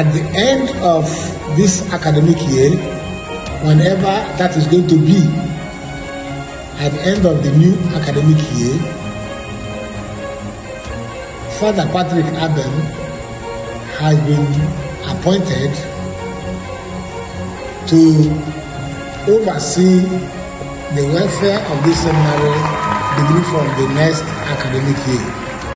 at the end of this academic year, whenever that is going to be, at the end of the new academic year, Father Patrick Adam has been appointed to oversee the welfare of this seminary beginning from the next academic year.